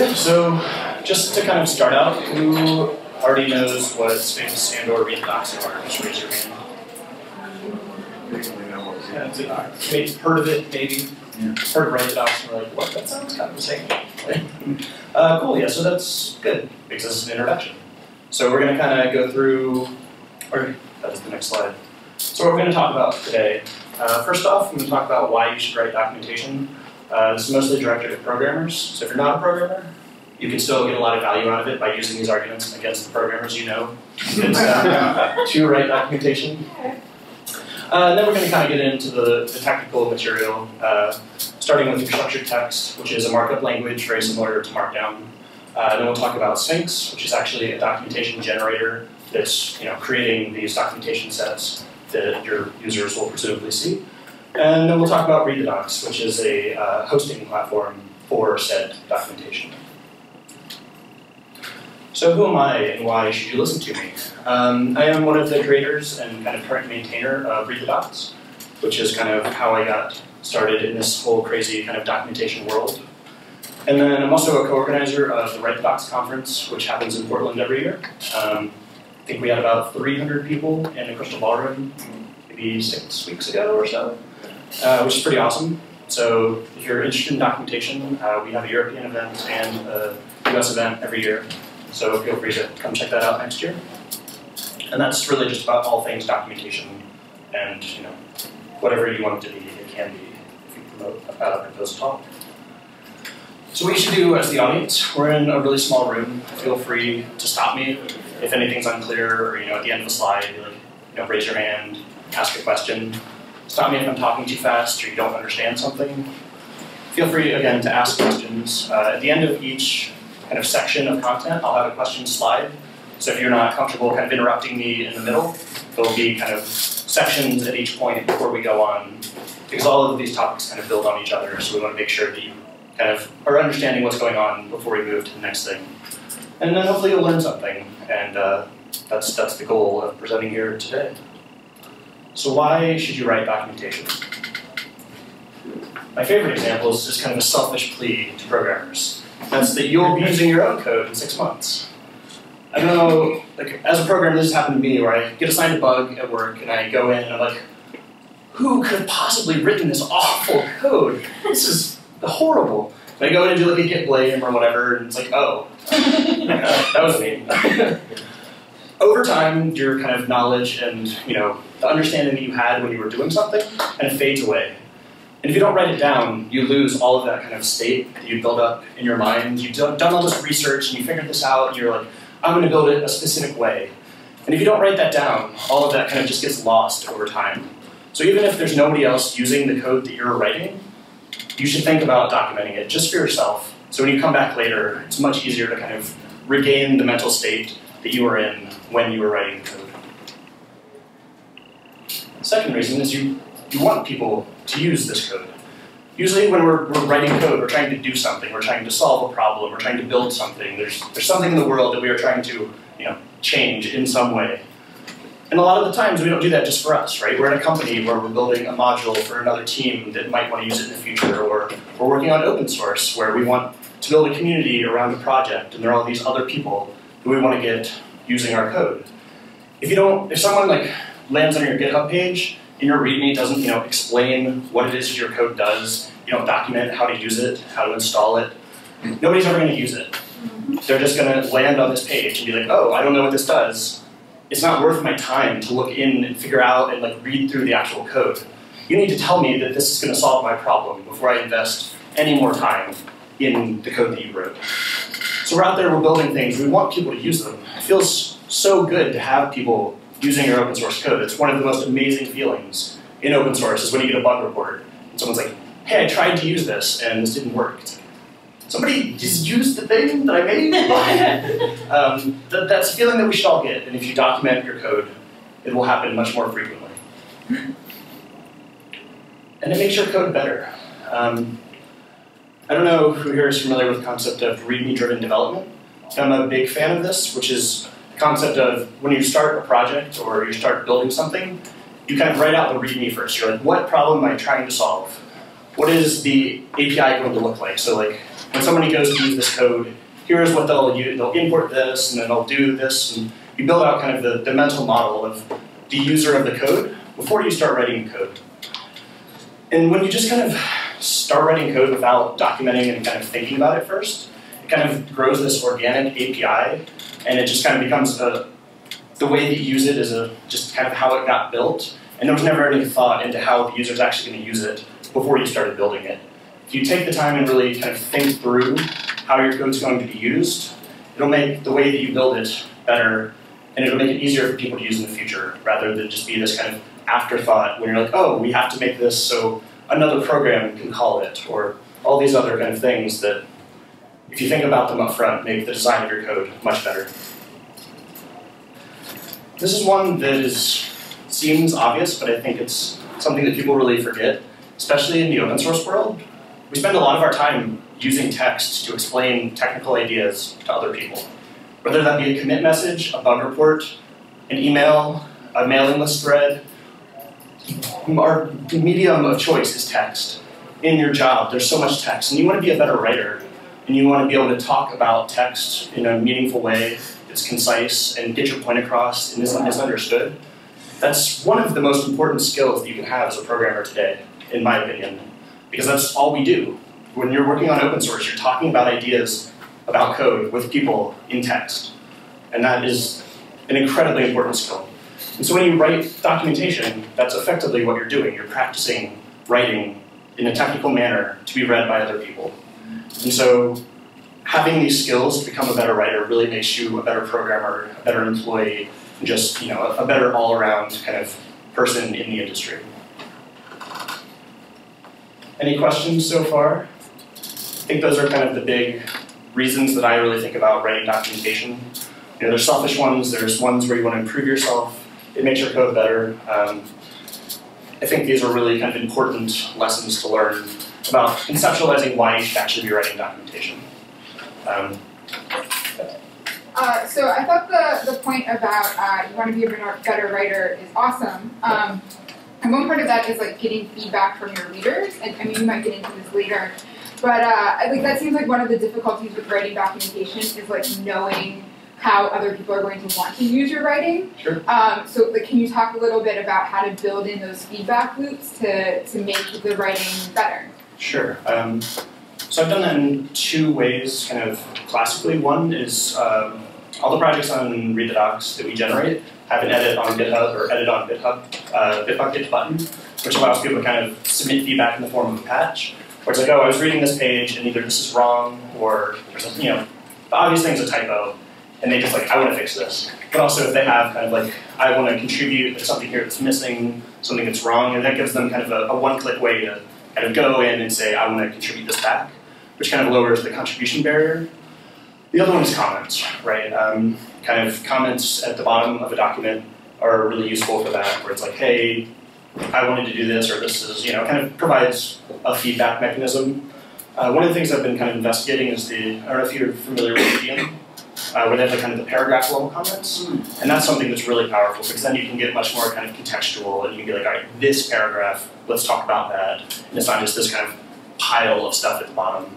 Yeah, so just to kind of start out, who already knows what Sphinx and or read docs are? Just raise your hand. Yeah, maybe heard of it, maybe. Yeah. Heard of write docs and we're like, what? That sounds kind of the same. uh, cool, yeah, so that's good because this is an introduction. So we're going to kind of go through, or that is the next slide. So what we're going to talk about today, uh, first off, I'm going to talk about why you should write documentation. Uh, this is mostly directed at programmers, so if you're not a programmer, you can still get a lot of value out of it by using these arguments against the programmers you know uh, to write documentation. Uh, and then we're going to kind of get into the, the technical material, uh, starting with restructured text, which is a markup language very similar to Markdown. Uh, then we'll talk about Sphinx, which is actually a documentation generator that's you know creating these documentation sets that your users will presumably see. And then we'll talk about Read the Docs, which is a uh, hosting platform for said documentation. So who am I and why should you listen to me? Um, I am one of the creators and kind of current maintainer of Read the Docs, which is kind of how I got started in this whole crazy kind of documentation world. And then I'm also a co-organizer of the Write the Docs conference, which happens in Portland every year. Um, I think we had about 300 people in the Crystal Ballroom maybe six weeks ago or so, uh, which is pretty awesome. So if you're interested in documentation, uh, we have a European event and a US event every year. So feel free to come check that out next year. And that's really just about all things documentation and you know whatever you want it to be, it can be if you promote a proposed talk. So what you should do as the audience, we're in a really small room. Feel free to stop me if anything's unclear or you know at the end of a slide, like, you know, raise your hand, ask a question. Stop me if I'm talking too fast or you don't understand something. Feel free again to ask questions. Uh, at the end of each kind of section of content, I'll have a question slide. So if you're not comfortable kind of interrupting me in the middle, there'll be kind of sections at each point before we go on, because all of these topics kind of build on each other, so we want to make sure that you kind of are understanding what's going on before we move to the next thing. And then hopefully you'll learn something, and uh, that's, that's the goal of presenting here today. So why should you write documentation? My favorite example is just kind of a selfish plea to programmers. That's that you'll be using your own code in six months. I don't know, like as a programmer, this has happened to me where I get assigned a bug at work and I go in and I'm like, who could have possibly written this awful code? This is horrible. And I go in and do like a git blame or whatever, and it's like, oh, that was me. Over time, your kind of knowledge and you know the understanding that you had when you were doing something and of fades away. And if you don't write it down, you lose all of that kind of state that you build up in your mind. You've done all this research and you figured this out, and you're like, I'm going to build it a specific way. And if you don't write that down, all of that kind of just gets lost over time. So even if there's nobody else using the code that you're writing, you should think about documenting it just for yourself. So when you come back later, it's much easier to kind of regain the mental state that you were in when you were writing the code. Second reason is you, you want people to use this code. Usually when we're, we're writing code, we're trying to do something, we're trying to solve a problem, we're trying to build something. There's, there's something in the world that we are trying to you know, change in some way. And a lot of the times we don't do that just for us, right? We're in a company where we're building a module for another team that might want to use it in the future, or we're working on open source where we want to build a community around a project and there are all these other people who we want to get using our code. If you don't, if someone like lands on your GitHub page in your README doesn't you know, explain what it is your code does, you don't document how to use it, how to install it, nobody's ever going to use it. Mm-hmm. They're just going to land on this page and be like, oh, I don't know what this does. It's not worth my time to look in and figure out and like read through the actual code. You need to tell me that this is going to solve my problem before I invest any more time in the code that you wrote. So we're out there, we're building things, we want people to use them. It feels so good to have people using your open source code. It's one of the most amazing feelings in open source is when you get a bug report and someone's like, hey, I tried to use this and this didn't work. Like, Somebody just used the thing that I made? um, that, that's a feeling that we should all get, and if you document your code, it will happen much more frequently. And it makes your code better. Um, I don't know who here is familiar with the concept of README-driven development. I'm a big fan of this, which is concept of when you start a project or you start building something, you kind of write out the README first. You're like, what problem am I trying to solve? What is the API going to look like? So like, when somebody goes to use this code, here's what they'll use, they'll import this, and then they'll do this, and you build out kind of the, the mental model of the user of the code before you start writing code. And when you just kind of start writing code without documenting and kind of thinking about it first, it kind of grows this organic API, and it just kind of becomes a, the way that you use it is a, just kind of how it got built, and there was never any thought into how the user is actually going to use it before you started building it. If you take the time and really kind of think through how your code is going to be used, it'll make the way that you build it better, and it'll make it easier for people to use in the future, rather than just be this kind of afterthought when you're like, oh, we have to make this so another program can call it, or all these other kind of things that, if you think about them up front, make the design of your code much better. This is one that is seems obvious, but I think it's something that people really forget, especially in the open source world. We spend a lot of our time using text to explain technical ideas to other people. Whether that be a commit message, a bug report, an email, a mailing list thread, our medium of choice is text. In your job, there's so much text, and you want to be a better writer, and you want to be able to talk about text in a meaningful way that's concise and get your point across and isn't misunderstood. That's one of the most important skills that you can have as a programmer today, in my opinion, because that's all we do. When you're working on open source, you're talking about ideas about code with people in text, and that is an incredibly important skill. And so when you write documentation, that's effectively what you're doing. You're practicing writing in a technical manner to be read by other people. And so having these skills to become a better writer really makes you a better programmer, a better employee, and just you know a better all-around kind of person in the industry. Any questions so far? I think those are kind of the big reasons that I really think about writing documentation. You know, there's selfish ones, there's ones where you want to improve yourself, it makes your code better. Um, I think these are really kind of important lessons to learn about conceptualizing why you should actually be writing documentation. Um, uh, so I thought the, the point about uh, you want to be a better writer is awesome. Um, and one part of that is like getting feedback from your readers, and I mean you might get into this later, but uh, I think that seems like one of the difficulties with writing documentation is like knowing how other people are going to want to use your writing. Sure. Um, so, like, can you talk a little bit about how to build in those feedback loops to, to make the writing better? Sure. Um, so I've done that in two ways, kind of classically. One is um, all the projects on Read the Docs that we generate have an edit on GitHub or edit on GitHub, uh, Bitbucket button, which allows people to kind of submit feedback in the form of a patch. Where it's like, oh, I was reading this page and either this is wrong or there's a, you know, the obvious thing's a typo and they just like, I want to fix this. But also if they have kind of like, I want to contribute, there's something here that's missing, something that's wrong, and that gives them kind of a, a one-click way to kind of go in and say, I want to contribute this back, which kind of lowers the contribution barrier. The other one is comments, right? Um, kind of comments at the bottom of a document are really useful for that, where it's like, hey, I wanted to do this, or this is, you know, kind of provides a feedback mechanism. Uh, one of the things I've been kind of investigating is the, I don't know if you're familiar with Medium, uh, where they have the kind of the paragraph level comments. Mm. And that's something that's really powerful because then you can get much more kind of contextual and you can be like, all right, this paragraph, let's talk about that. And it's not just this kind of pile of stuff at the bottom.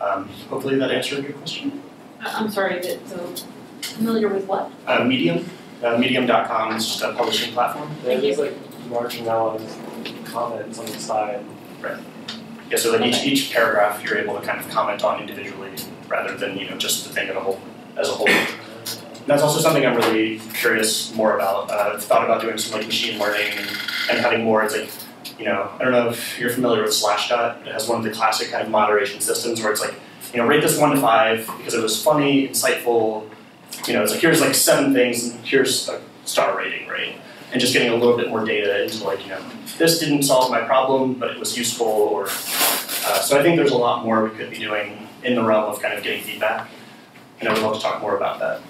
Um, hopefully that answered your question. Uh, I'm sorry, so familiar with what? Uh, Medium. Uh, Medium.com is just a publishing platform. Yeah, there's like marginalized comments on the side. Right. Yeah, so then each, each paragraph you're able to kind of comment on individually rather than you know just the thing as a whole as a whole. That's also something I'm really curious more about. Uh, I've thought about doing some like machine learning and, and having more. It's like, you know, I don't know if you're familiar with Slashdot. It has one of the classic kind of moderation systems where it's like, you know, rate this one to five because it was funny, insightful. You know, it's like here's like seven things and here's a star rating, right? And just getting a little bit more data into like, you know, this didn't solve my problem, but it was useful. Or uh, so I think there's a lot more we could be doing in the realm of kind of getting feedback and I would love to talk more about that.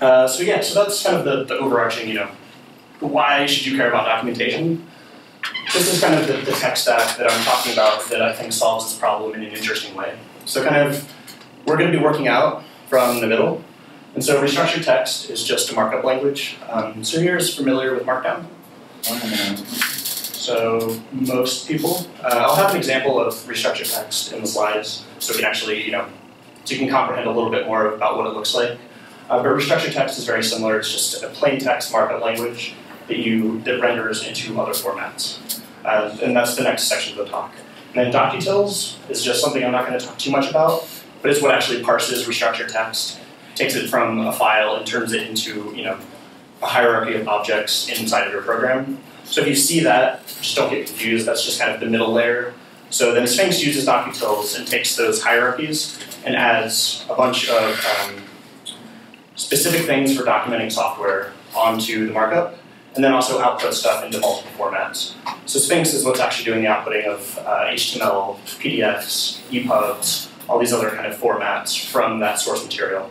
Uh, so yeah, so that's kind of the, the overarching, you know, why should you care about documentation? This is kind of the, the tech stack that I'm talking about that I think solves this problem in an interesting way. So kind of, we're going to be working out from the middle. And so restructured text is just a markup language. Um, so here's familiar with Markdown? So most people, uh, I'll have an example of restructured text in the slides, so we can actually, you know, so you can comprehend a little bit more about what it looks like. Uh, but restructured text is very similar. It's just a plain text markup language that you that renders into other formats, uh, and that's the next section of the talk. And then docutils is just something I'm not going to talk too much about, but it's what actually parses restructured text, takes it from a file and turns it into, you know, a hierarchy of objects inside of your program. So if you see that, just don't get confused, that's just kind of the middle layer. So then Sphinx uses docutils and takes those hierarchies and adds a bunch of um, specific things for documenting software onto the markup, and then also output stuff into multiple formats. So Sphinx is what's actually doing the outputting of uh, HTML, PDFs, EPUBs, all these other kind of formats from that source material.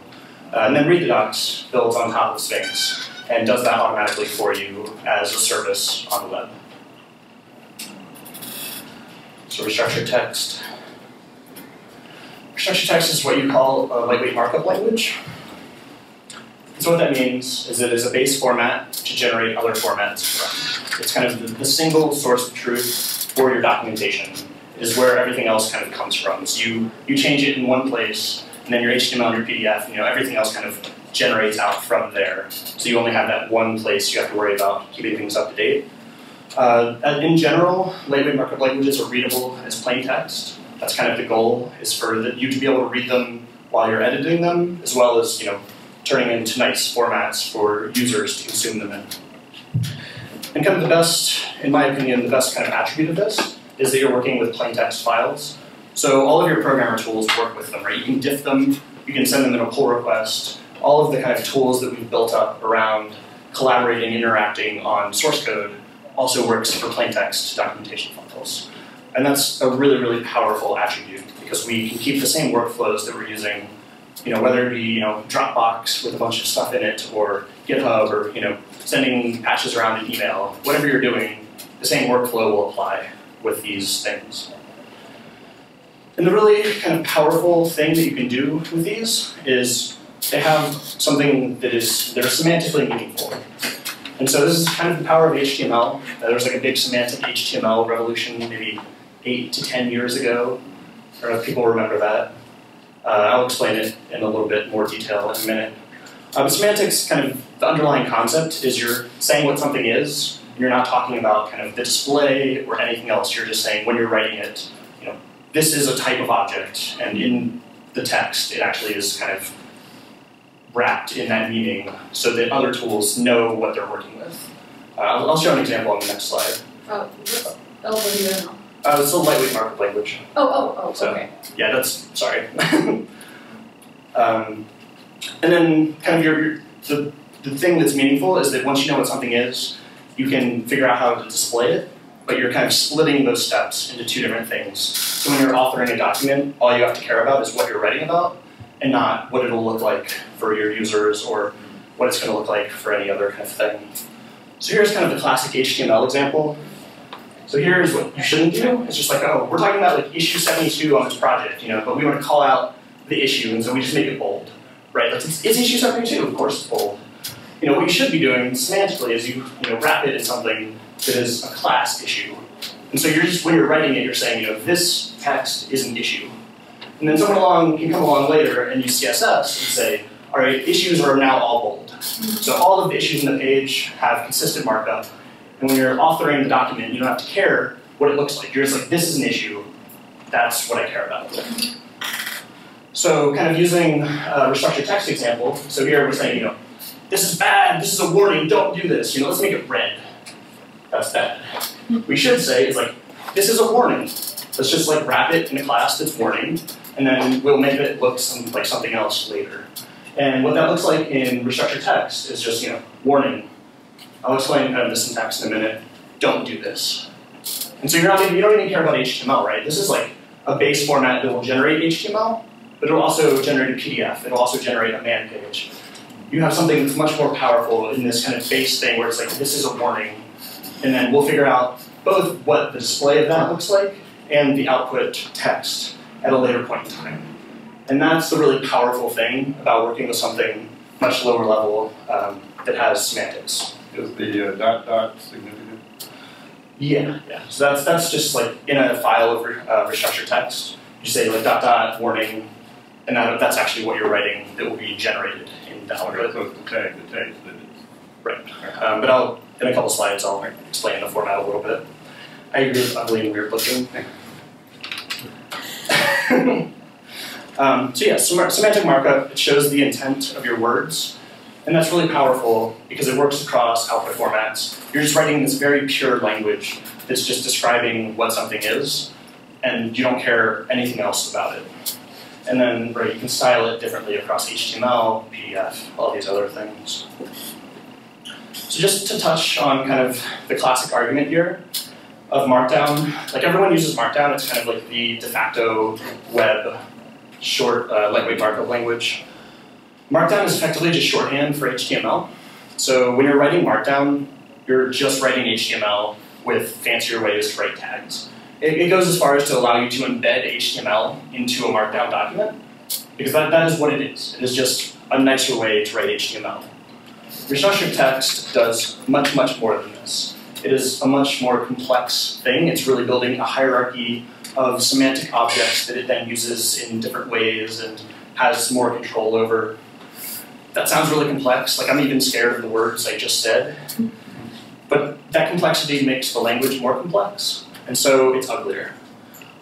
Uh, and then Docs builds on top of Sphinx and does that automatically for you as a service on the web. So restructured text. Restructured text is what you call a lightweight markup language. So what that means is it is a base format to generate other formats from. It's kind of the, the single source of truth for your documentation. It is where everything else kind of comes from. So you, you change it in one place, and then your HTML and your PDF, you know, everything else kind of generates out from there. So you only have that one place you have to worry about keeping things up to date. Uh, in general, lightweight markup languages are readable as plain text. That's kind of the goal, is for the, you to be able to read them while you're editing them, as well as, you know, turning into nice formats for users to consume them in. And kind of the best, in my opinion, the best kind of attribute of this is that you're working with plain text files. So all of your programmer tools work with them, right? You can diff them, you can send them in a pull request, all of the kind of tools that we've built up around collaborating, interacting on source code also works for plain text documentation files. And that's a really, really powerful attribute because we can keep the same workflows that we're using you know, whether it be, you know, Dropbox with a bunch of stuff in it, or GitHub, or, you know, sending patches around an email, whatever you're doing, the same workflow will apply with these things. And the really kind of powerful thing that you can do with these is they have something that is, they're semantically meaningful. And so this is kind of the power of HTML. There was like a big semantic HTML revolution maybe eight to 10 years ago. I don't know if people remember that. Uh, I'll explain it in a little bit more detail in a minute. Uh, but semantics, kind of the underlying concept is you're saying what something is, and you're not talking about kind of the display or anything else. You're just saying when you're writing it, you know, this is a type of object, and in the text, it actually is kind of wrapped in that meaning so that other tools know what they're working with. Uh, I'll, I'll show an example on the next slide. Oh, what's LWML? Uh, it's a lightweight markup language. Oh, oh, oh, So- okay. Yeah, that's sorry. um, and then, kind of your, your the the thing that's meaningful is that once you know what something is, you can figure out how to display it. But you're kind of splitting those steps into two different things. So when you're authoring a document, all you have to care about is what you're writing about, and not what it'll look like for your users or what it's going to look like for any other kind of thing. So here's kind of the classic HTML example. So here's what you shouldn't do. It's just like, oh, we're talking about like issue 72 on this project, you know, but we want to call out the issue, and so we just make it bold, right? Like it's, issue 72, of course it's bold. You know, what you should be doing semantically is you, you know, wrap it in something that is a class issue. And so you're just, when you're writing it, you're saying, you know, this text is an issue. And then someone along can come along later and use CSS and say, all right, issues are now all bold. So all of the issues in the page have consistent markup, and when you're authoring the document, you don't have to care what it looks like. You're just like, this is an issue. That's what I care about. So kind of using a restructured text example. So here we're saying, you know, this is bad. This is a warning. Don't do this. You know, let's make it red. That's bad. We should say it's like, this is a warning. Let's just like wrap it in a class that's warning, and then we'll make it look some, like something else later. And what that looks like in restructured text is just, you know, warning, I'll explain kind of the syntax in a minute. Don't do this. And so you're not you don't even care about HTML, right? This is like a base format that will generate HTML, but it'll also generate a PDF. It'll also generate a man page. You have something that's much more powerful in this kind of base thing where it's like, this is a warning. And then we'll figure out both what the display of that looks like and the output text at a later point in time. And that's the really powerful thing about working with something much lower level um, that has semantics. Is the uh, dot dot significant? Yeah, yeah. So that's that's just like in a file of re- uh, restructured text. You say like dot dot warning, and that, that's actually what you're writing that will be generated in the algorithm. So it's the tag, the tag that it's. Um, but I'll in a couple slides I'll explain the format a little bit. I agree with ugly and weird looking. um, so yeah, sem- semantic markup it shows the intent of your words, and that's really powerful because it works across output formats. You're just writing this very pure language that's just describing what something is, and you don't care anything else about it. And then right, you can style it differently across HTML, PDF, all these other things. So just to touch on kind of the classic argument here of Markdown, like everyone uses Markdown, it's kind of like the de facto web short uh, lightweight markup language. Markdown is effectively just shorthand for HTML. So when you're writing Markdown, you're just writing HTML with fancier ways to write tags. It, it goes as far as to allow you to embed HTML into a Markdown document, because that, that is what it is. It is just a nicer way to write HTML. Restructured text does much, much more than this. It is a much more complex thing. It's really building a hierarchy of semantic objects that it then uses in different ways and has more control over. That sounds really complex. Like I'm even scared of the words I just said. But that complexity makes the language more complex, and so it's uglier.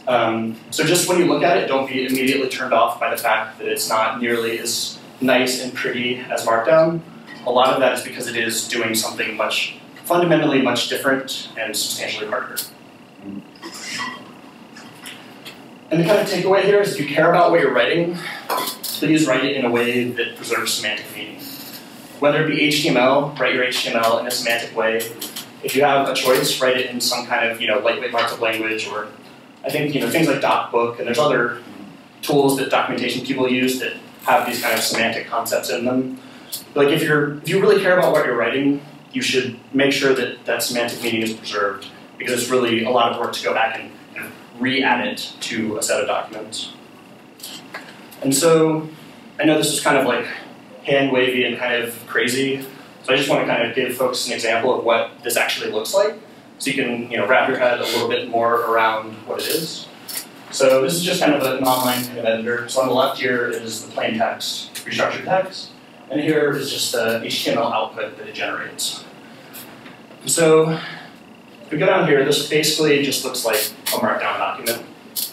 Um, so just when you look at it, don't be immediately turned off by the fact that it's not nearly as nice and pretty as Markdown. A lot of that is because it is doing something much fundamentally much different and substantially harder. And the kind of takeaway here is if you care about what you're writing, please write it in a way that preserves semantic meaning. Whether it be HTML, write your HTML in a semantic way. If you have a choice, write it in some kind of you know lightweight markup language, or I think you know things like DocBook, and there's other tools that documentation people use that have these kind of semantic concepts in them. Like if you're if you really care about what you're writing, you should make sure that that semantic meaning is preserved because it's really a lot of work to go back and, re-add it to a set of documents. And so I know this is kind of like hand wavy and kind of crazy, so I just want to kind of give folks an example of what this actually looks like so you can you know wrap your head a little bit more around what it is. So this is just kind of an online kind of editor. So on the left here is the plain text, restructured text, and here is just the HTML output that it generates. So if we go down here, this basically just looks like a markdown document.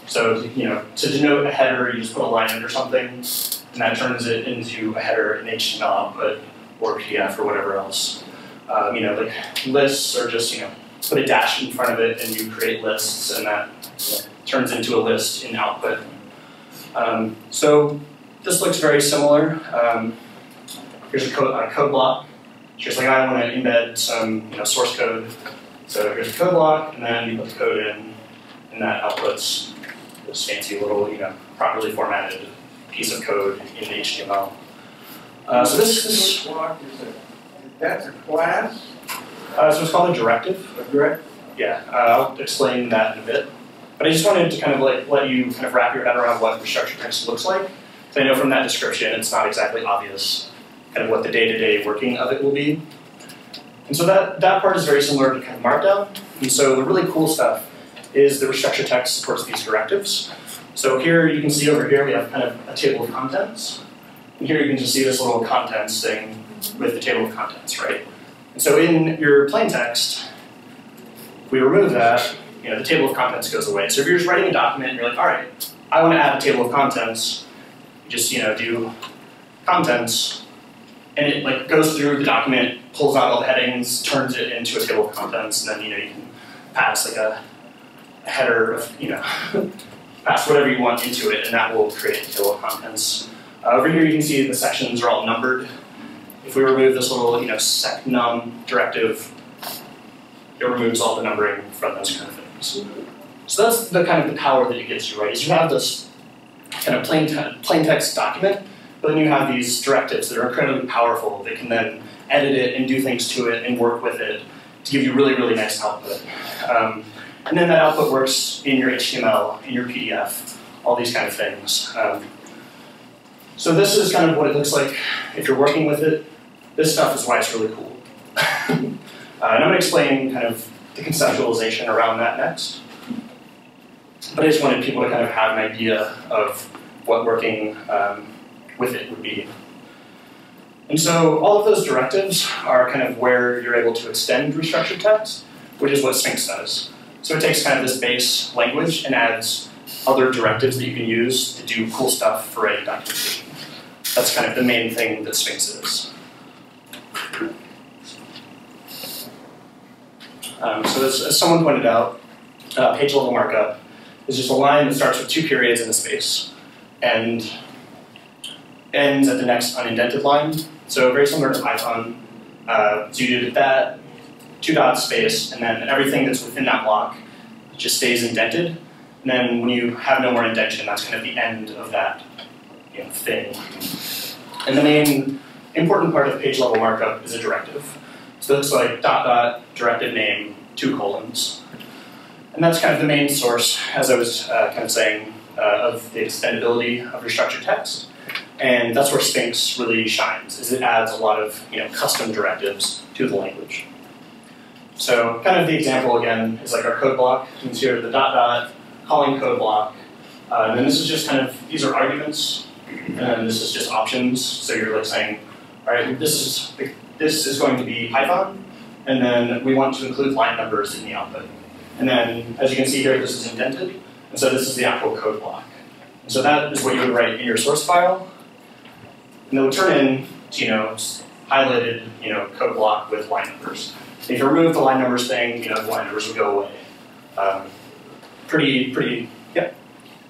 So you know, to denote a header, you just put a line under something, and that turns it into a header in HTML output or PDF or whatever else. Um, you know, like lists are just you know put a dash in front of it and you create lists, and that you know, turns into a list in output. Um, so this looks very similar. Um, here's a code, a code block. Here's like I want to embed some you know source code. So here's a code block, and then you put the code in, and that outputs this fancy little you know properly formatted piece of code in HTML. Uh, so this is block is a, that's a class, uh, so it's called a directive. a direct, Yeah, uh, I'll explain that in a bit. But I just wanted to kind of like let you kind of wrap your head around what restructured text looks like. So I know from that description, it's not exactly obvious kind of what the day-to-day working of it will be. And so that, that part is very similar to kind of Markdown. And so the really cool stuff is the restructured text supports these directives. So here you can see over here we have kind of a table of contents. And here you can just see this little contents thing with the table of contents, right? And so in your plain text, if we remove that, you know, the table of contents goes away. So if you're just writing a document and you're like, all right, I want to add a table of contents, you just you know do contents, and it like goes through the document, pulls out all the headings, turns it into a table of contents, and then you know you can pass like a, header of you know pass whatever you want into it, and that will create a table of contents. Uh, over here you can see the sections are all numbered. If we remove this little you know sectnum directive, it removes all the numbering from those kind of things. So that's the kind of the power that it gives you, right? Is you have this kind of plain, te- plain text document, but then you have these directives that are incredibly powerful. They can then edit it and do things to it and work with it to give you really, really nice output. Um, and then that output works in your HTML, in your PDF, all these kind of things. Um, so this is kind of what it looks like if you're working with it. This stuff is why it's really cool. uh, and I'm going to explain kind of the conceptualization around that next. But I just wanted people to kind of have an idea of what working um, with it would be. And so all of those directives are kind of where you're able to extend restructured text, which is what Sphinx does. So it takes kind of this base language and adds other directives that you can use to do cool stuff for a documentation. That's kind of the main thing that Sphinx is. Um, so as, as, someone pointed out, uh, page level markup is just a line that starts with two periods in a space and ends at the next unindented line. So very similar to Python. Uh, so you do that, two dot space, and then everything that's within that block just stays indented. And then when you have no more indentation, that's kind of the end of that you know, thing. And the main important part of page level markup is a directive. So it looks like dot dot directive name, two colons. And that's kind of the main source, as I was uh, kind of saying, uh, of the extendability of restructured text. And that's where Sphinx really shines, is it adds a lot of you know, custom directives to the language. So kind of the example again is like our code block. You can see here the dot dot, calling code block. Uh, and then this is just kind of, these are arguments, and then this is just options. So you're like saying, all right, this is, this is going to be Python, and then we want to include line numbers in the output. And then, as you can see here, this is indented, and so this is the actual code block. And so that is what you would write in your source file, and would turn in, you know, highlighted, you know, code block with line numbers. If you remove the line numbers thing, you know, the line numbers will go away. Um, pretty, pretty, yeah.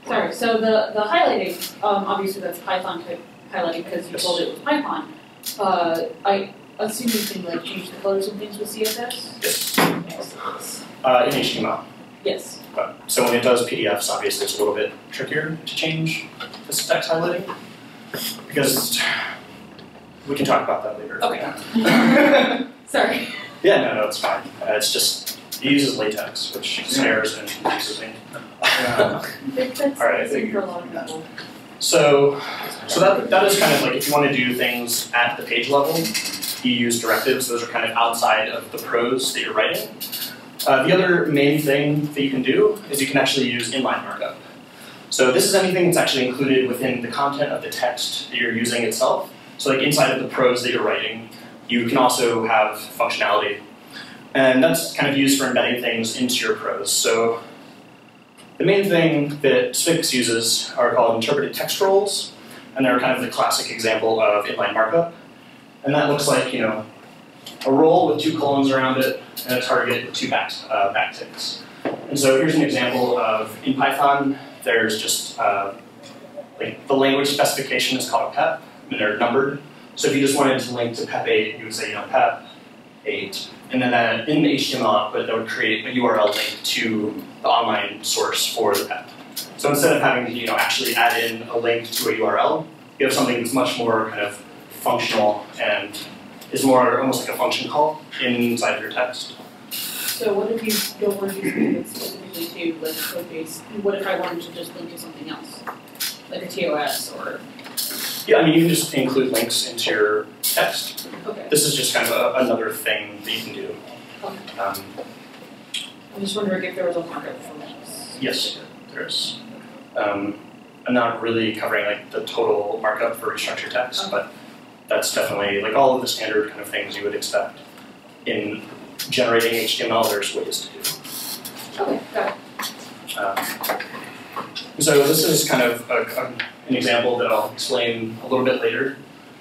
Sorry, so the, the highlighting, um, obviously that's Python type highlighting because you Yes. told it was Python. Uh, I assume you can like change the colors and things with CSS? Yes. Yes. Uh, in HTML. Yes. But, so when it does PDFs, obviously it's a little bit trickier to change this text highlighting because we can talk about that later. Okay. Sorry. yeah, no, no, it's fine. Uh, it's just it uses LaTeX, which scares and confuses me. That- That's All right, I think- for a lot of people. So, so that that is kind of like if you want to do things at the page level, you use directives. Those are kind of outside of the prose that you're writing. Uh, the other main thing that you can do is you can actually use inline markup. So this is anything that's actually included within the content of the text that you're using itself. So like inside of the prose that you're writing, you can also have functionality. And that's kind of used for embedding things into your prose. So the main thing that Sphinx uses are called interpreted text roles, and they're kind of the classic example of inline markup. And that looks like, you know, a role with two colons around it and a target with two back, uh, backticks. And so here's an example of, in Python, there's just, uh, like, the language specification is called a PEP, and they're numbered. So if you just wanted to link to PEP 8, you would say, you know, PEP 8. And then that, in the HTML output, that would create a URL link to the online source for the PEP. So instead of having to, you know, actually add in a link to a URL, you have something that's much more kind of functional and is more almost like a function call inside of your text. So what if you don't want to use it specifically to like code base? What if I wanted to just link to something else? Like a TOS or, Yeah, I mean, you can just include links into your text. okay. This is just kind of a, another thing that you can do. Okay. Um, I'm just wondering if there was a markup for links. yes, there's. Um, I'm not really covering like the total markup for restructured text, but that's definitely like all of the standard kind of things you would expect in generating HTML. There's ways to do. Okay, got it. Um, so this is kind of a, a, an example that I'll explain a little bit later.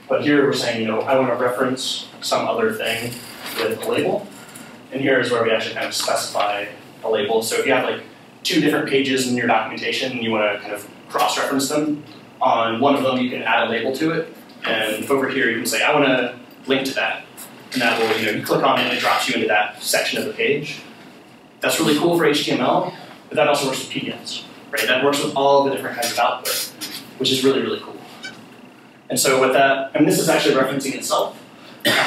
But here we're saying, you know, I want to reference some other thing with a label. And here is where we actually kind of specify a label. So if you have like two different pages in your documentation and you want to kind of cross-reference them, on one of them you can add a label to it. And over here you can say, I want to link to that. And that will, you know, you click on it and it drops you into that section of the page. That's really cool for HTML, but that also works with PDFs, right? That works with all the different kinds of output, which is really, really cool. And so with that, and this is actually referencing itself.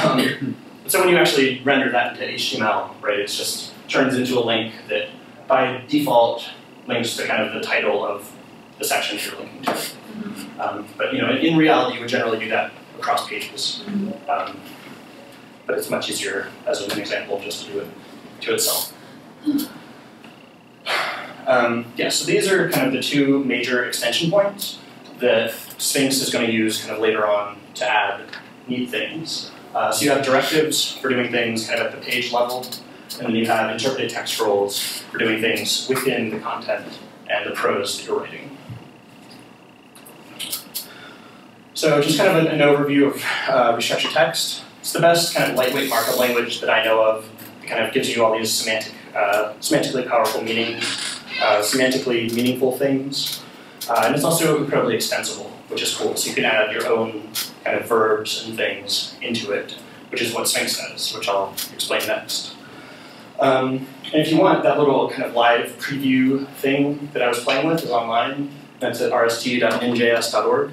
Um, so when you actually render that into HTML, right, it just turns into a link that by default links to kind of the title of the section you're linking to. Um, but you know, in, in reality, you would generally do that across pages. Um, but it's much easier, as an example, just to do it to itself. Um, yeah, so these are kind of the two major extension points that Sphinx is going to use kind of later on to add neat things. Uh, so you have directives for doing things kind of at the page level, and then you have interpreted text roles for doing things within the content and the prose that you're writing. So just kind of an, an overview of uh, restructured text. It's the best kind of lightweight markup language that I know of. It kind of gives you all these semantic, uh, semantically powerful meaning, uh, semantically meaningful things. Uh, and it's also incredibly extensible, which is cool. So you can add your own kind of verbs and things into it, which is what Sphinx does, which I'll explain next. Um, and if you want, that little kind of live preview thing that I was playing with is online. That's at rst.ninjs.org.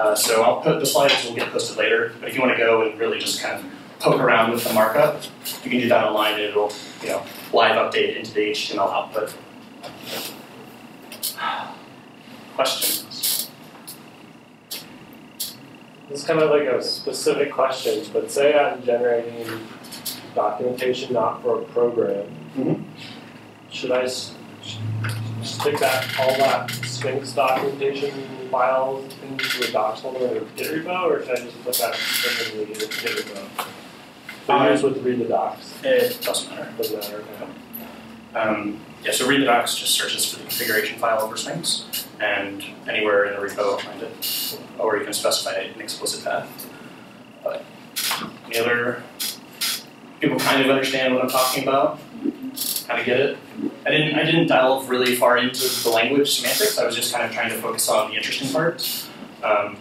Uh, so I'll put the slides will get posted later. But if you want to go and really just kind of poke around with the markup, you can do that online and it'll, you know, live update into the HTML output. Questions? It's kind of like a specific question, but say I'm generating documentation not for a program. Mhm. Should I s- stick that, all that Sphinx documentation files into a docs folder in a Git repo, or should I just put that in the Git repo? Um, I use with read the docs, It doesn't matter. doesn't matter, okay. Um, yeah, so read the docs just searches for the configuration file over Sphinx, and anywhere in the repo will find it, or you can specify an explicit path. But any other people kind of understand what I'm talking about? Kind of get it? I didn't. I didn't delve really far into the language semantics. I was just kind of trying to focus on the interesting parts. Um,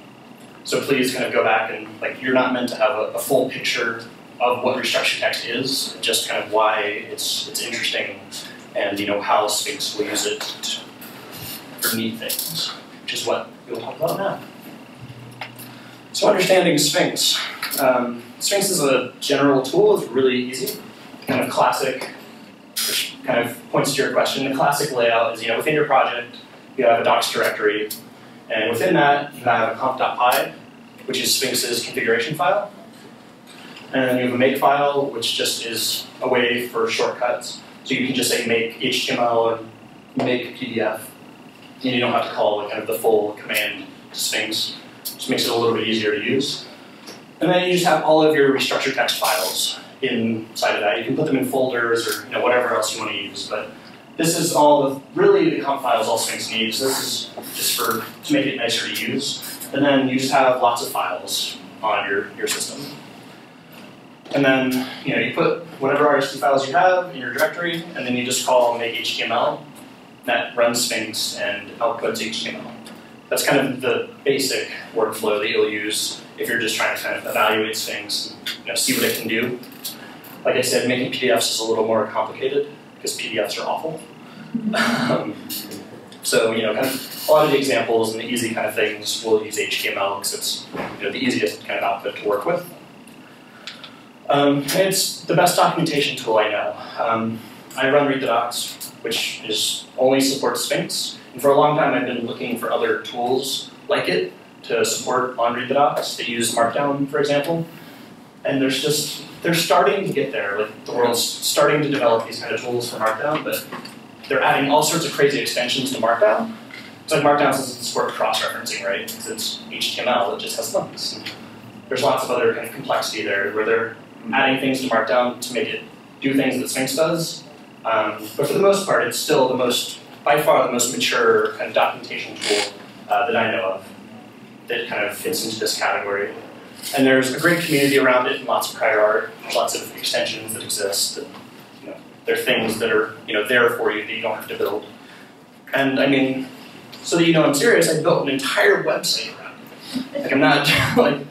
so please kind of go back and like you're not meant to have a, a full picture of what restructured text is, just kind of why it's it's interesting, and you know how Sphinx will use it for neat things, which is what we'll talk about now. So understanding Sphinx. Um, Sphinx is a general tool. It's really easy, kind of classic, kind of points to your question. The classic layout is you know within your project you have a docs directory, and within that you have a conf.py, which is Sphinx's configuration file. And then you have a make file, which just is a way for shortcuts. So you can just say make HTML and make PDF. And you don't have to call kind of the full command to Sphinx. Just makes it a little bit easier to use. And then you just have all of your restructured text files inside of that. You can put them in folders or you know whatever else you want to use. But this is all the really the conf files all Sphinx needs. This is just for to make it nicer to use. And then you just have lots of files on your, your system. And then, you know, you put whatever RST files you have in your directory, and then you just call make HTML. That runs Sphinx and outputs HTML. That's kind of the basic workflow that you'll use if you're just trying to kind of evaluate things, you know, see what it can do. Like I said, making PDFs is a little more complicated because PDFs are awful. um, so, you know, kind of a lot of the examples and the easy kind of things will use HTML because it's you know, the easiest kind of output to work with. Um, it's the best documentation tool I know. Um, I run Read the Docs, which is only supports Sphinx. And for a long time, I've been looking for other tools like it to support Read the Docs that use Markdown, for example. And there's just, they're starting to get there. Like the world's starting to develop these kind of tools for Markdown, but they're adding all sorts of crazy extensions to Markdown. It's like Markdown doesn't support cross-referencing, right? Because it's HTML, it just has links. There's lots of other kind of complexity there where they're adding things to Markdown to make it do things that Sphinx does. Um, but for the most part, it's still the most, by far, the most mature kind of documentation tool uh, that I know of that kind of fits into this category. And there's a great community around it and lots of prior art, lots of extensions that exist. And, you know, there are things that are you know there for you that you don't have to build. And I mean, so that you know I'm serious, I built an entire website around it. Like I'm not like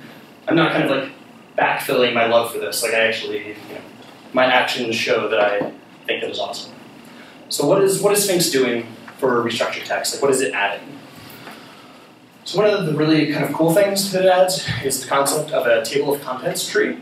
I'm not kind of like backfilling my love for this. Like I actually, you know, my actions show that I think it is awesome. So what is what is Sphinx doing for restructured text? Like what is it adding? So one of the really kind of cool things that it adds is the concept of a table of contents tree.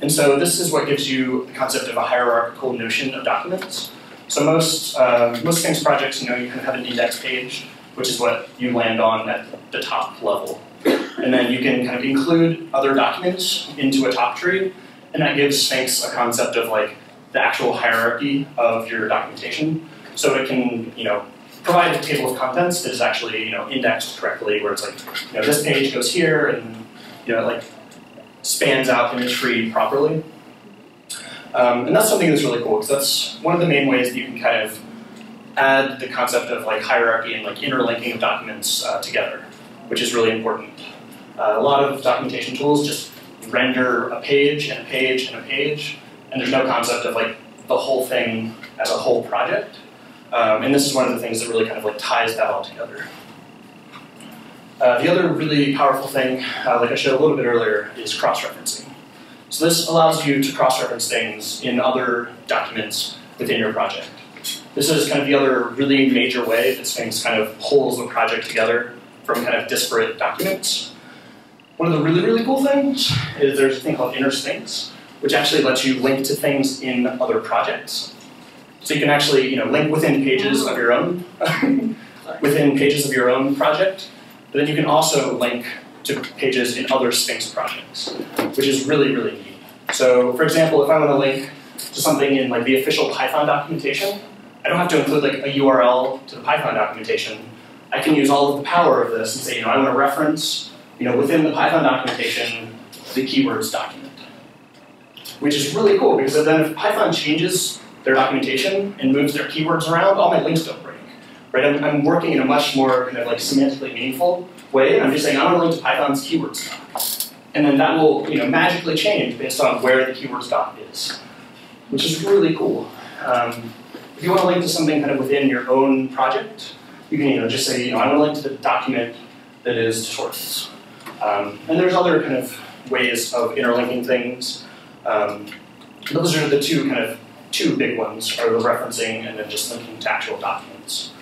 And so this is what gives you the concept of a hierarchical notion of documents. So most uh, most Sphinx projects, you know, you can have an index page, which is what you land on at the top level. And then you can kind of include other documents into a toctree, and that gives Sphinx a concept of like the actual hierarchy of your documentation. So it can, you know, provide a table of contents that is actually, you know, indexed correctly, where it's like, you know, this page goes here, and you know, like spans out in a tree properly. Um, and that's something that's really cool because that's one of the main ways that you can kind of add the concept of like hierarchy and like interlinking of documents uh, together, which is really important. Uh, a lot of documentation tools just render a page and a page and a page, and there's no concept of like the whole thing as a whole project. Um, and this is one of the things that really kind of like ties that all together. Uh, the other really powerful thing, uh, like I showed a little bit earlier, is cross-referencing. So this allows you to cross-reference things in other documents within your project. This is kind of the other really major way that Sphinx kind of pulls the project together from kind of disparate documents. One of the really, really cool things is there's a thing called Inner which actually lets you link to things in other projects. So you can actually, you know, link within pages of your own, within pages of your own project, but then you can also link to pages in other Sphinx projects, which is really, really neat. So for example, if I want to link to something in like the official Python documentation, I don't have to include like a URL to the Python documentation. I can use all of the power of this and say, you know, I want to reference, you know, within the Python documentation, the keywords document. Which is really cool because then if Python changes their documentation and moves their keywords around, all my links don't break. Right? I'm, I'm working in a much more kind of like semantically meaningful way, I'm just saying I want to link to Python's keywords doc. And then that will, you know, magically change based on where the keywords doc is, which is really cool. Um, if you want to link to something kind of within your own project, you can, you know, just say, you know, I want to link to the document that is tutorials. Um, and there's other kind of ways of interlinking things. Um, those are the two kind of two big ones, are the referencing and then just linking to actual documents.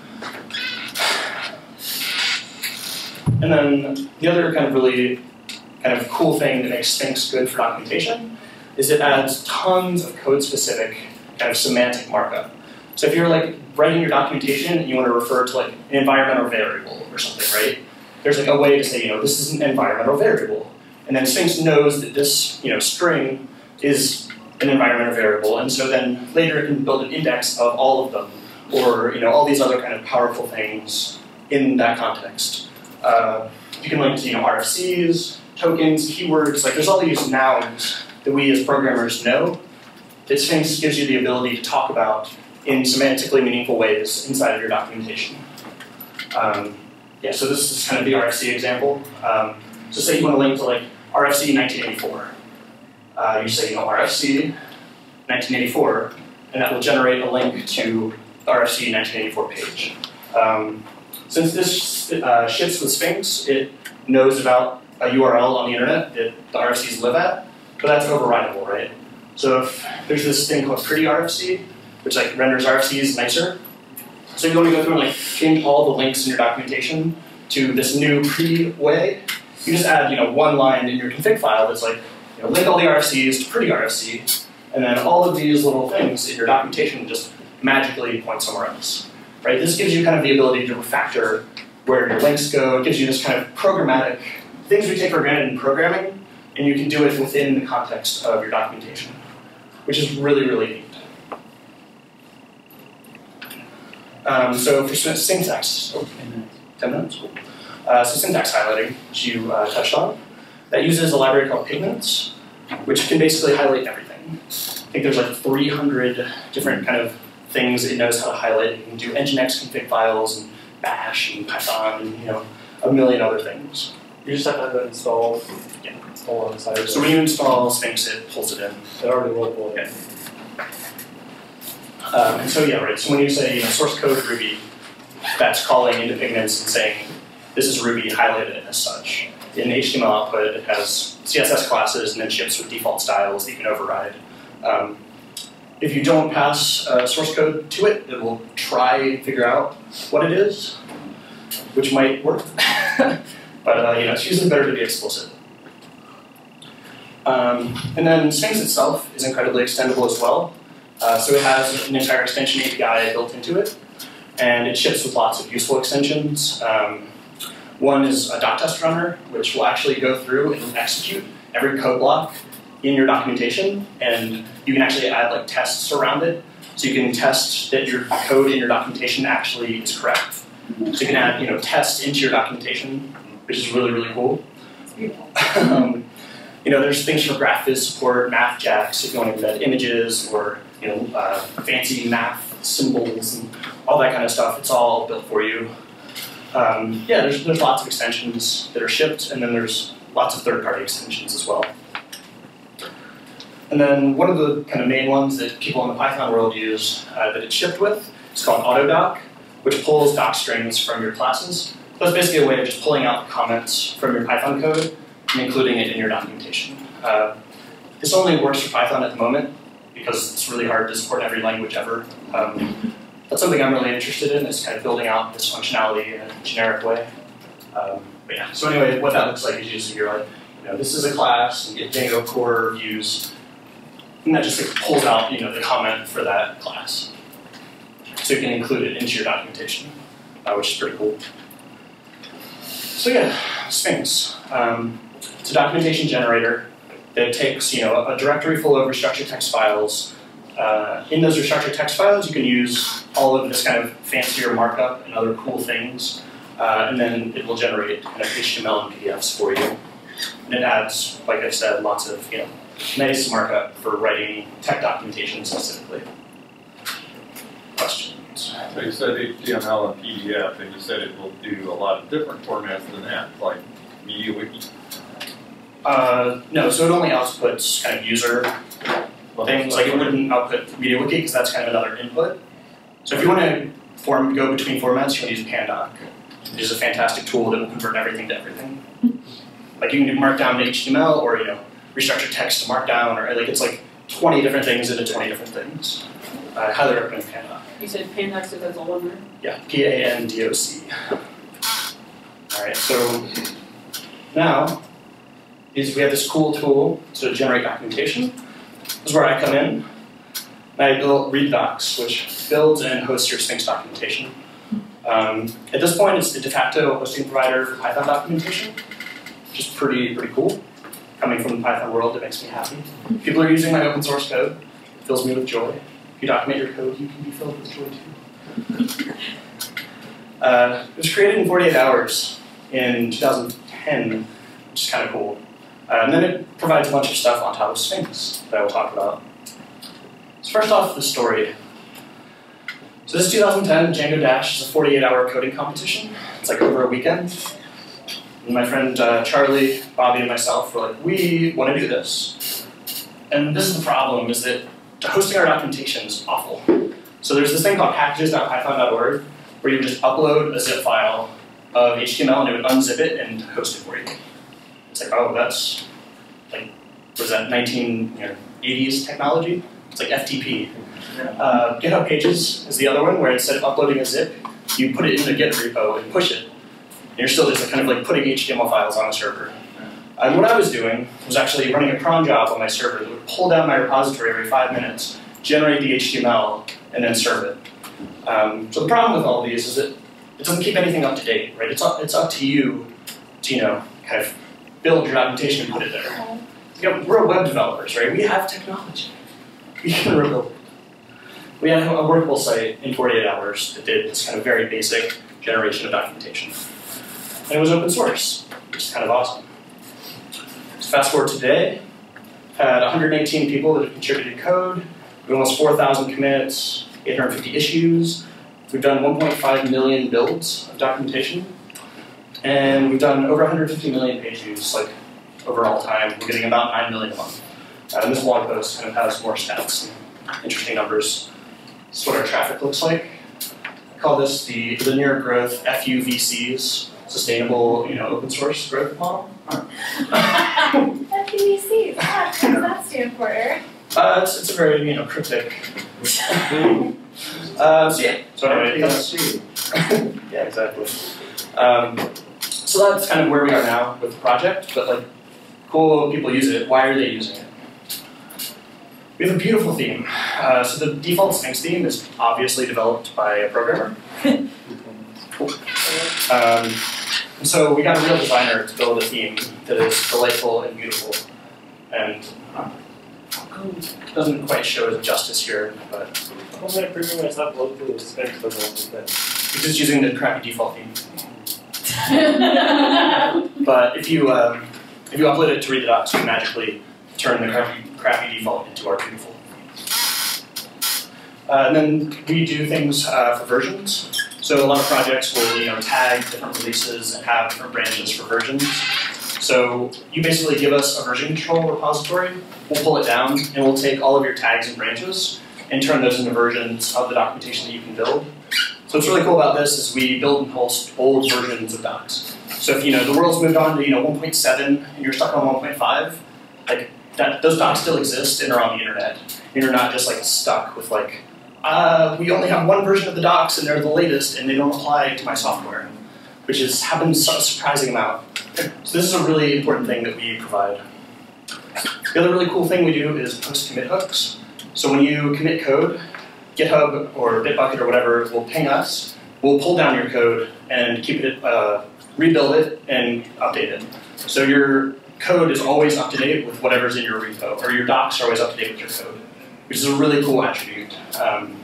And then the other kind of really kind of cool thing that makes Sphinx good for documentation is it adds tons of code-specific kind of semantic markup. So if you're like writing your documentation and you want to refer to like an environmental variable or something, right? There's like a way to say, you know, this is an environmental variable. And then Sphinx knows that this, you know, string is an environmental variable, and so then later it can build an index of all of them, or you know, all these other kind of powerful things in that context. Uh, you can link to you know RFCs, tokens, keywords. Like there's all these nouns that we as programmers know that Sphinx gives you the ability to talk about in semantically meaningful ways inside of your documentation. Um, yeah, so this is kind of the RFC example. Um, so say you want to link to like RFC 1984. Uh, you say, you know, RFC 1984, and that will generate a link to the RFC 1984 page. Um, since this uh, ships with Sphinx, it knows about a URL on the internet that the RFCs live at, but that's overridable, right? So if there's this thing called pretty RFC, which like renders RFCs nicer, so you want to go through and like change all the links in your documentation to this new pretty way, you just add you know one line in your config file that's like you know, link all the RFCs to pretty RFC, and then all of these little things in your documentation just magically point somewhere else. Right? This gives you kind of the ability to refactor where your links go. It gives you this kind of programmatic things we take for granted in programming, and you can do it within the context of your documentation, which is really, really neat. Um, so for syntax, oh, 10 minutes, cool. Uh, so syntax highlighting, which you uh, touched on, that uses a library called Pygments, which can basically highlight everything. I think there's like 300 different kind of things it knows how to highlight. It can do Nginx config files and Bash and Python and you know a million other things. You just have to have that installed. Yeah. Install on the side. So when you install Sphinx, it pulls it in. it already worked well. Yeah. Um, and so yeah, right. So when you say you know, source code Ruby, that's calling into Pygments and saying this is Ruby highlighted as such. In HTML output, it has CSS classes and then ships with default styles that you can override. Um, if you don't pass uh, source code to it, it will try and figure out what it is, which might work. but uh, you know, it's usually better to be explicit. Um, and then Sphinx itself is incredibly extendable as well. Uh, so it has an entire extension API built into it, and it ships with lots of useful extensions. Um, one is a doctest runner, which will actually go through and execute every code block in your documentation and you can actually add like tests around it. So you can test that your code in your documentation actually is correct. So you can add, you know, tests into your documentation, which is really, really cool. Um, you know, there's things for GraphViz support, MathJax if you want to embed images or you know uh, fancy math symbols and all that kind of stuff. It's all built for you. Um, yeah, there's there's lots of extensions that are shipped, and then there's lots of third-party extensions as well. And then one of the kind of main ones that people in the Python world use uh, that it's shipped with is called AutoDoc, which pulls doc strings from your classes. So it's basically a way of just pulling out comments from your Python code and including it in your documentation. Uh, this only works for Python at the moment because it's really hard to support every language ever. Um, that's something I'm really interested in is kind of building out this functionality in a generic way. Um, but yeah, so anyway, what that looks like is usually you're like, you know, this is a class and get Django core views, and that just like, pulls out, you know, the comment for that class. So you can include it into your documentation, uh, which is pretty cool. So yeah, Sphinx. Um, it's a documentation generator that takes, you know, a directory full of restructured text files. Uh, in those restructured text files, you can use all of this kind of fancier markup and other cool things, uh, and then it will generate kind of HTML and PDFs for you. And it adds, like I said, lots of, you know, nice markup for writing tech documentation specifically. Questions? So you said HTML and PDF, and you said it will do a lot of different formats than that, like MediaWiki. Uh, no, so it only outputs kind of user things, like it wouldn't output MediaWiki because that's kind of another input. So if you want to form go between formats, you want to use Pandoc, which is a fantastic tool that will convert everything to everything. Like you can do Markdown to HTML, or you know, restructure text to Markdown, or like it's like 20 different things into 20 different things. I highly recommend Pandoc. You said Pandoc, so that's all one word? Yeah, P A N D O C. All right, so now is we have this cool tool to generate documentation. This is where I come in. I build ReadDocs, which builds and hosts your Sphinx documentation. Um, at this point, it's the de facto hosting provider for Python documentation, which is pretty pretty cool. Coming from the Python world, it makes me happy. People are using my open source code. It fills me with joy. If you document your code, you can be filled with joy too. Uh, it was created in 48 hours in 2010, which is kind of cool. And then it provides a bunch of stuff on top of Sphinx that I will talk about. So first off, the story. So this is 2010, Django Dash is a 48-hour coding competition. It's like over a weekend. And my friend uh, Charlie, Bobby, and myself were like, we want to do this. And this is the problem, is that hosting our documentation is awful. So there's this thing called packages.python.org where you just upload a zip file of HTML and it would unzip it and host it for you. It's like, oh, that's like, was that 1980s technology? It's like FTP. Uh, GitHub Pages is the other one where instead of uploading a zip, you put it in the Git repo and push it. And you're still just kind of like putting HTML files on a server. And what I was doing was actually running a cron job on my server that would pull down my repository every five minutes, generate the HTML, and then serve it. Um, so the problem with all of these is that it doesn't keep anything up to date, right? It's up, it's up to you to, you know, kind of build your documentation and put it there. You know, we're web developers, right? We have technology. We can rebuild it. We had a workable site in 48 hours that did this kind of very basic generation of documentation. And it was open source, which is kind of awesome. So fast forward today, had 118 people that have contributed code, we almost 4,000 commits, 850 issues. We've done 1.5 million builds of documentation, and we've done over 150 million page views, like overall time. We're getting about 9 million a month. Uh, and this blog post kind of has more stats and interesting numbers. This is what our traffic looks like. I call this the linear growth FUVCs, sustainable, you know, open source growth model. FUVC, what does that stand for? Uh, it's, it's a very, you know, cryptic. uh, so yeah, so anyway, yeah, exactly. Um, so that's kind of where we are now with the project, but like, cool people use it, why are they using it? We have a beautiful theme. Uh, so the default Sphinx theme is obviously developed by a programmer. Cool. Um, and so we got a real designer to build a theme that is delightful and beautiful. And Oh, Doesn't quite show it justice here, but How am I proving myself locally with Sphinx doesn't have to fit? it's just using the crappy default theme. But if you um, if you upload it to read the docs, you can magically turn the crappy, crappy default into our beautiful. Uh, and then we do things uh, for versions. So a lot of projects will you know tag different releases and have different branches for versions. So you basically give us a version control repository. We'll pull it down and we'll take all of your tags and branches and turn those into versions of the documentation that you can build. So what's really cool about this is we build and post old versions of docs. So if you know the world's moved on to you know 1.7 and you're stuck on 1.5, like that, those docs still exist and are on the internet. And you're not just like stuck with like, uh, we only have one version of the docs and they're the latest and they don't apply to my software, which has happened a surprising amount. So this is a really important thing that we provide. The other really cool thing we do is post commit hooks. So when you commit code, GitHub or Bitbucket or whatever will ping us. We'll pull down your code and keep it, uh, rebuild it and update it. So your code is always up to date with whatever's in your repo, or your docs are always up to date with your code, which is a really cool attribute. Um,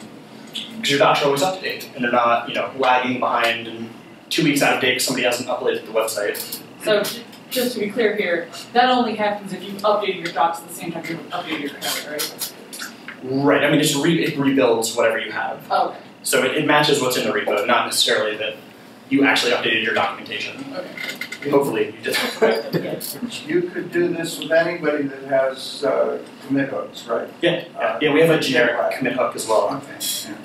because your docs are always up to date and they're not, you know, lagging behind and two weeks out of date somebody hasn't updated the website. So, just to be clear here, that only happens if you've updated your docs at the same time you've updated your code, right? Right. I mean, it's re- it rebuilds whatever you have. Oh, So it, it matches what's in the repo, not necessarily that you actually updated your documentation. okay. Hopefully you did. You could do this with anybody that has uh, commit hooks, right? yeah, yeah, yeah, we have a generic commit hook as well. Okay, yeah.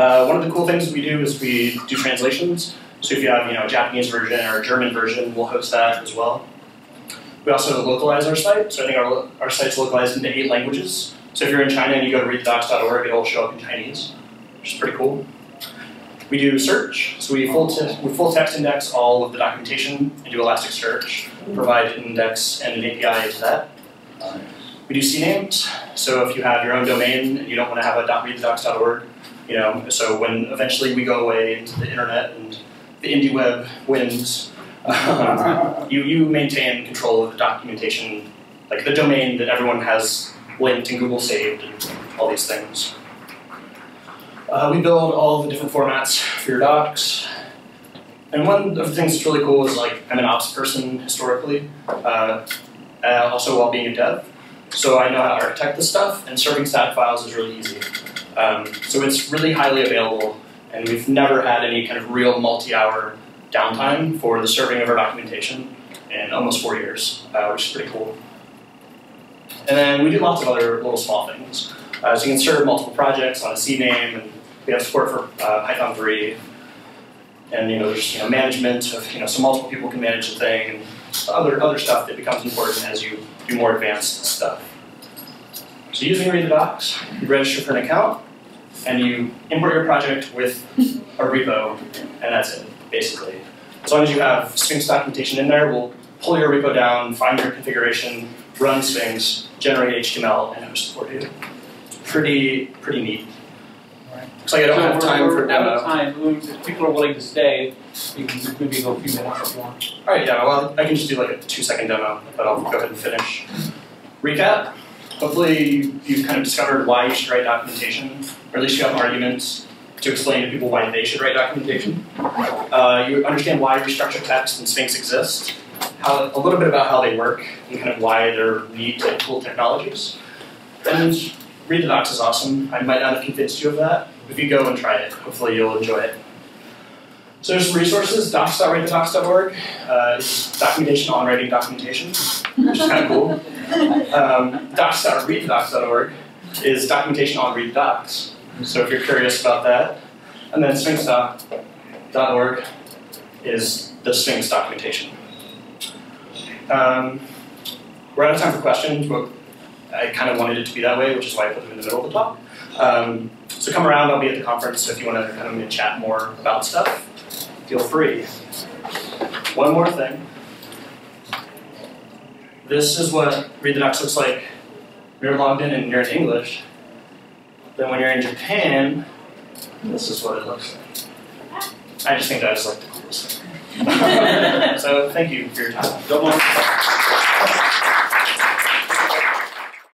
Uh, one of the cool things we do is we do translations. So if you have, you know, a Japanese version or a German version, we'll host that as well. We also localize our site. So I think our, our site's localized into eight languages. So if you're in China and you go to readthedocs.org, it'll show up in Chinese, which is pretty cool. We do search. So we full, te- we full text index all of the documentation and do Elasticsearch, provide an index and an API to that. We do CNAMEs. So if you have your own domain and you don't want to have a .readthedocs.org, you know, so when eventually we go away into the internet and the indie web wins, um, you, you maintain control of the documentation, like the domain that everyone has linked and Google saved and all these things. Uh, we build all the different formats for your docs. And one of the things that's really cool is like I'm an ops person historically, uh, uh, also while being a dev. So I know how to architect this stuff, and serving static files is really easy. Um, so it's really highly available, and we've never had any kind of real multi-hour downtime for the serving of our documentation in almost four years, uh, which is pretty cool. And then we do lots of other little small things. Uh, so you can serve multiple projects on a CNAME, and we have support for uh, Python 3. And you know, there's you know management of you know, so multiple people can manage the thing, and other other stuff that becomes important as you do more advanced stuff. So using Read the Docs, you register for an account, and you import your project with a repo, and that's it, basically. As long as you have Sphinx documentation in there, we'll pull your repo down, find your configuration, run Sphinx, generate HTML, and host it for you. Pretty, pretty neat. Looks like I don't So have time for out demo. of time, if people are willing to stay, you can maybe go a few minutes if you want. All right, yeah, well, I can just do like a two second demo, but I'll go ahead and finish. Recap. Hopefully, you've kind of discovered why you should write documentation, or at least you have arguments to explain to people why they should write documentation. Uh, you understand why restructured text and Sphinx exist, how, a little bit about how they work, and kind of why they're neat and cool technologies. And read the docs is awesome. I might not have convinced you of that. If you go and try it, hopefully you'll enjoy it. So there's some resources, docs.writethedocs.org. Uh, it's documentation on writing documentation, which is kind of cool. Um, docs.readthedocs.org is documentation on read docs. So if you're curious about that. And then sphinx.org is the Sphinx documentation. Um, we're out of time for questions, but I kind of wanted it to be that way, which is why I put them in the middle of the talk. Um, so come around, I'll be at the conference, so if you want to come and chat more about stuff, feel free. One more thing. This is what Read the Docs looks like when you're logged in and you're in English. Then when you're in Japan, this is what it looks like. I just think that is like the coolest thing. so thank you for your time.